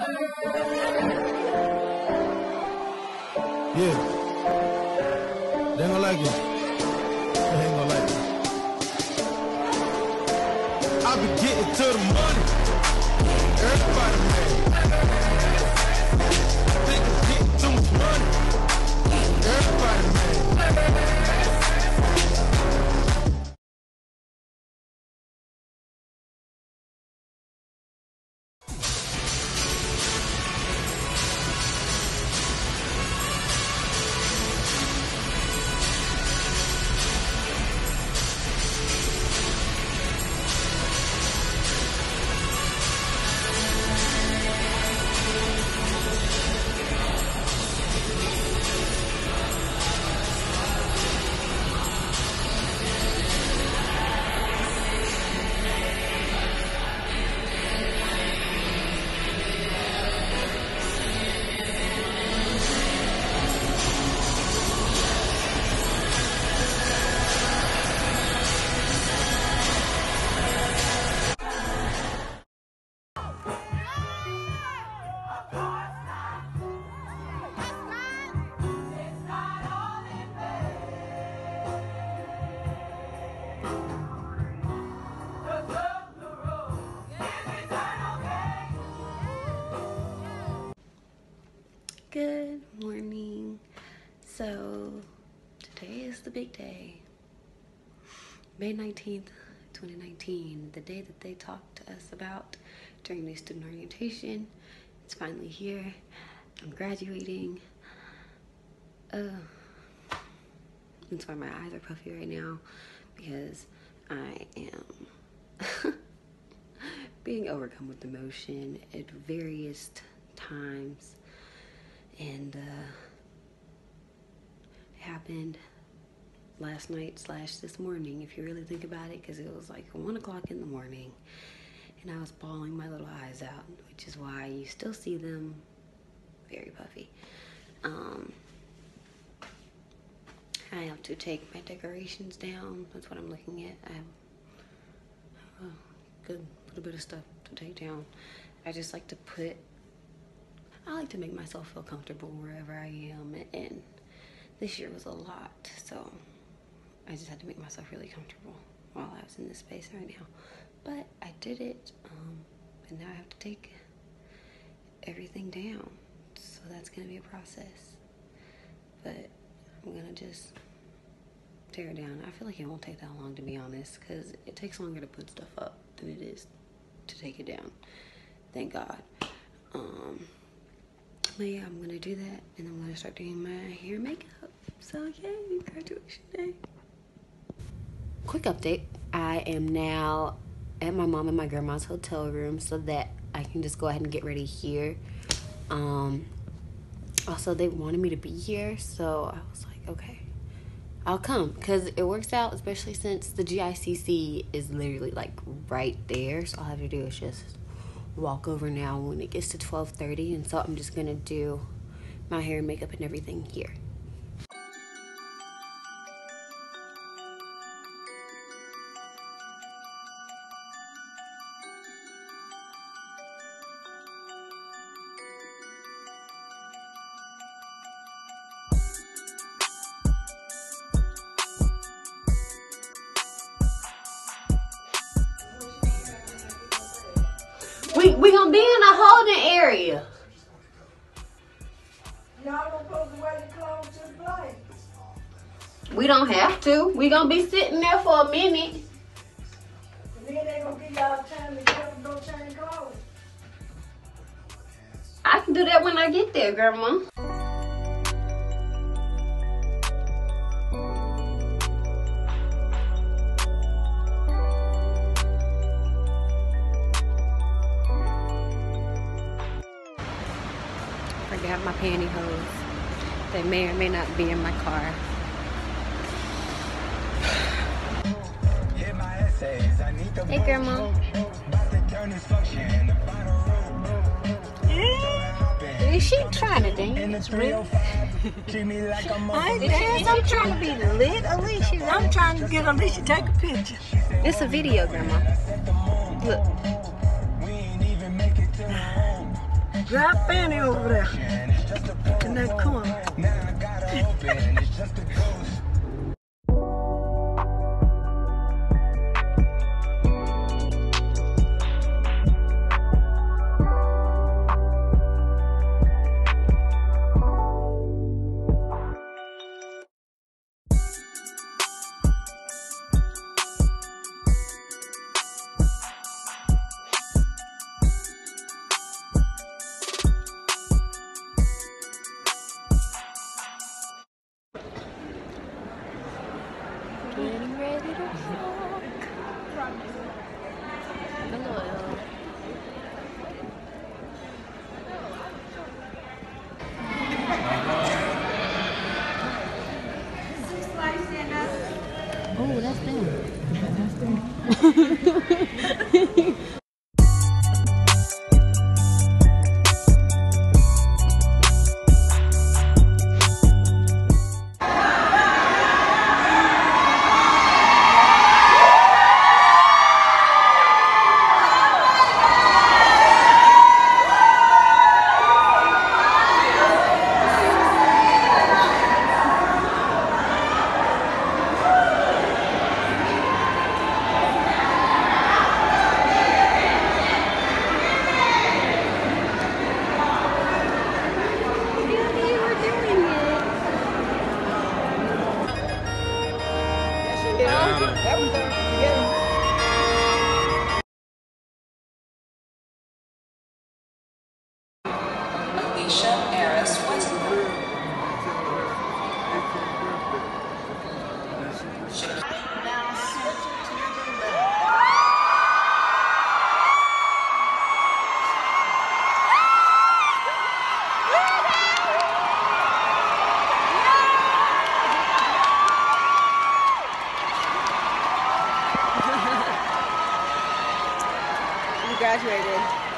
Yeah. They gonna like it. They ain't gonna like it. I be getting to the money. Today is the big day. May 19th, 2019, the day that they talked to us about during the student orientation. It's finally here. I'm graduating. Uh, that's why my eyes are puffy right now because I am being overcome with emotion at various times and uh, it happened last night slash this morning if you really think about it because it was like one o'clock in the morning and i was bawling my little eyes out which is why you still see them very puffy. Um, i have to take my decorations down that's what i'm looking at. I have a good little bit of stuff to take down. I just like to put I like to make myself feel comfortable wherever I am, and this year was a lot, so I just had to make myself really comfortable while I was in this space right now. But I did it, um, and now I have to take everything down, so that's gonna be a process. But I'm gonna just tear it down. I feel like it won't take that long to be honest, because it takes longer to put stuff up than it is to take it down. Thank God. Um, but yeah, I'm gonna do that and I'm gonna start doing my hair makeup. So yay, graduation day. Quick update. I am now at my mom and my grandma's hotel room so that I can just go ahead and get ready here. Um also they wanted me to be here, so I was like, okay. I'll come because it works out, especially since the GICC is literally like right there. So all I have to do is just walk over now when it gets to 12.30 and so i'm just gonna do my hair and makeup and everything here gonna be in a holding area Y'all don't supposed to wear your clothes to the plane. we don't have to we gonna be sitting there for a minute And then they gonna give y'all time to get up and go change clothes. i can do that when i get there grandma forgot my pantyhose they may or may not be in my car Hey, Grandma. Is she trying to dance? Really? I dance. I'm trying to be lit, Alicia. I'm trying to get Alicia to take a picture. It's a video, Grandma. Look. Dry Fanny over there in that corner. Getting ready to rock. Hello. Oh, that's them. Alicia graduated.